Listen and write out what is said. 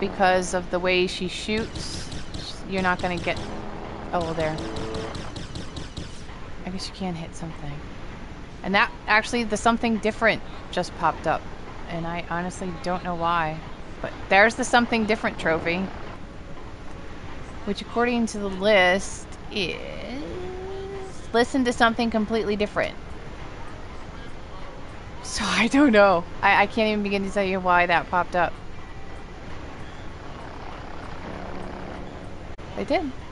because of the way she shoots, you're not gonna get... Oh, well, there. I guess you can hit something. And that, actually, the something different just popped up. And I honestly don't know why. But there's the something different trophy. Which, according to the list, is... Listen to something completely different. So I don't know. I, I can't even begin to tell you why that popped up. They did.